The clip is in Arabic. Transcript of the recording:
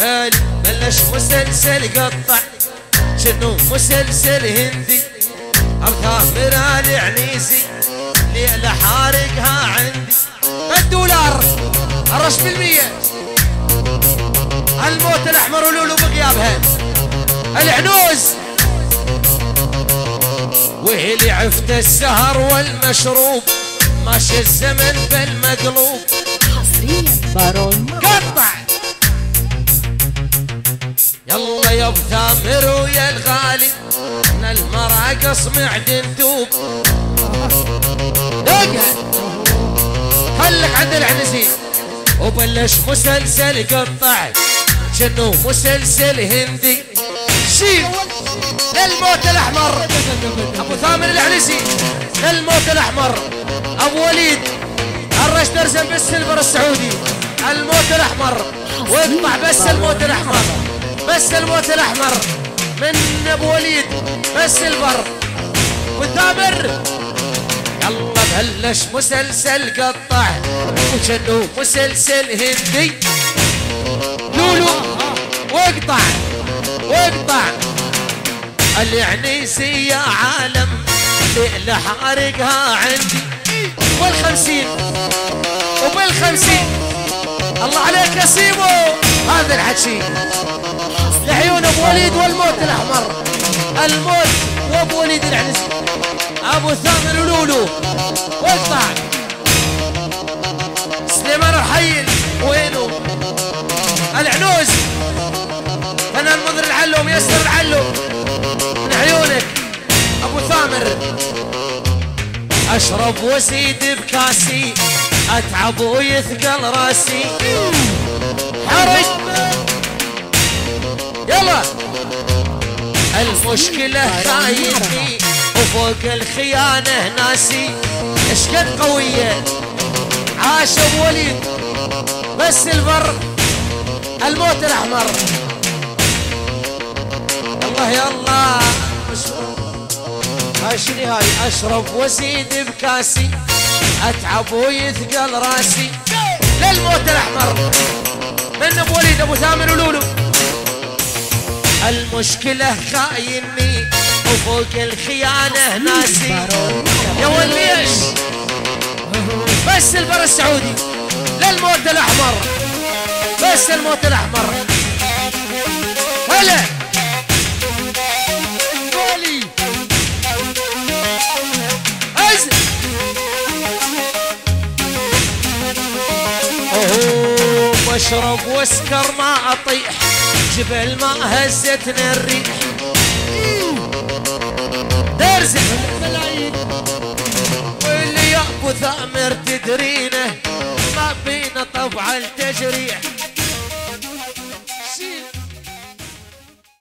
بالي بلش مسلسل قطع شنو مسلسل هندي؟ ارثامر العنيسي ليلة حارقها عندي. الدولار الرش بالمية. الموت الأحمر ولولو بغيابها. العنوز. ويلي عفت السهر والمشروب. ماشي الزمن بالمقلوب. حصريا. بارون ابو ثامر ويا الغالي من المراقص معدن دقها خلك عند العنزي وبلش مسلسل قطع شنو مسلسل هندي؟ شيل. للموت الأحمر. أبو ثامر العنزي. للموت الأحمر. أبو وليد. الرش درزن بالسلفر السعودي. الموت الأحمر. واقطع بس الموت الأحمر. بس الموت الأحمر من أبو وليد بس البر وثامر يلا بلش مسلسل قطع وشنو مسلسل هندي. لولو واقطع واقطع. العنيسي يا عالم ليلة حارقها عندي؟ والخمسين وبالخمسين. الله عليك يا سيمو هذا الحكي. أبو وليد والموت الأحمر. الموت وأبو وليد العنزي. أبو ثامر ولولو واقطع سليمان الحيل وينه؟ العنوز. فنان مضر العلو ميسر العلو من عيونك. أبو ثامر. أشرب واسيد بكاسي. أتعب ويثقل راسي. حرج يلا. المشكلة خايفني وفوق الخيانة ناسي. إيش قد قوية. عاش أبو وليد. بس البر. الموت الأحمر. الله يا الله. شنو هاي أشرب واسيد بكاسي. أتعب ويثقل راسي. للموت الأحمر. من أبو وليد أبو ثامر ولولو. المشكلة خايني وفوق الخيانة ناسي. يا وليش بس البر السعودي للموت الأحمر. بس الموت الأحمر. اوه بشرب واسكر ما اطيح جبل ما هزتني الريح.